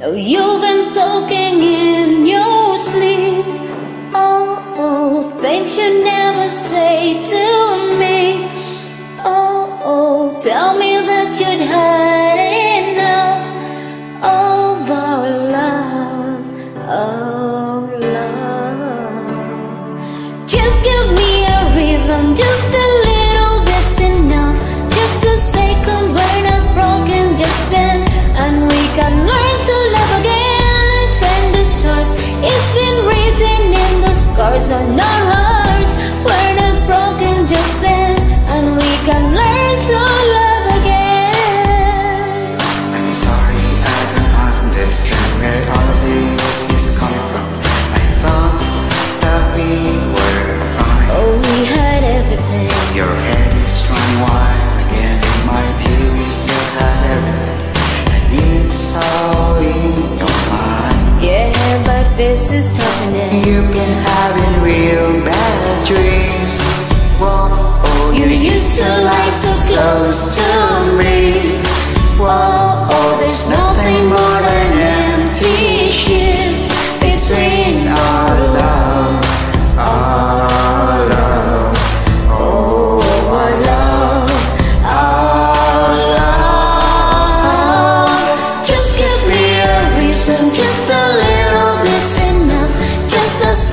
Now you've been talking in your sleep, oh, oh, things you never say to me. The scars on our hearts. We're not broken just then, and we can learn to this is happening. You've been having real bad dreams. Whoa, oh, You used to lie so close to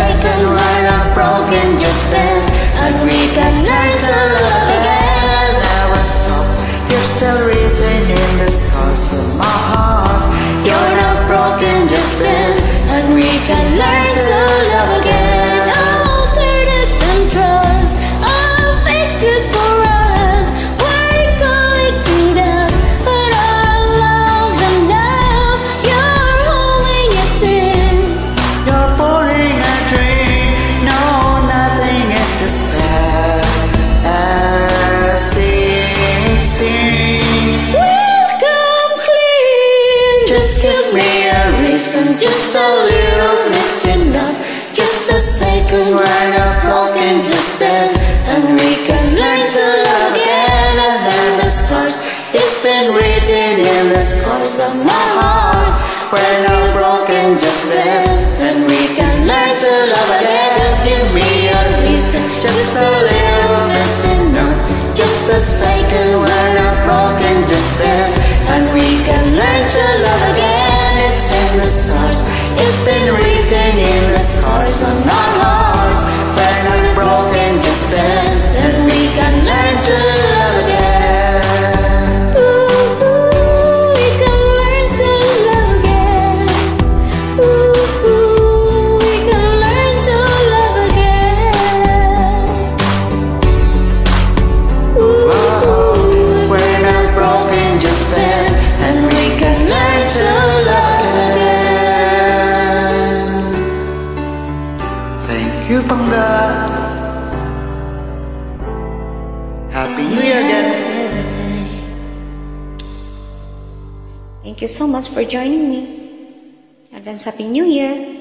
second, we're not broken, just then, and we can learn to love again. Never stop. You're still written in the scars of my heart. You're just a little bit's enough. Just a second, we're not broken, just that, and we can learn to love again as in the stars. It's been written in the scars of my heart. We're not broken, just that, and we can learn to love again. Just give me a in the stars, it's been written in the scars. On our Happy New Year again. Thank you so much for joining me. Advance Happy New Year.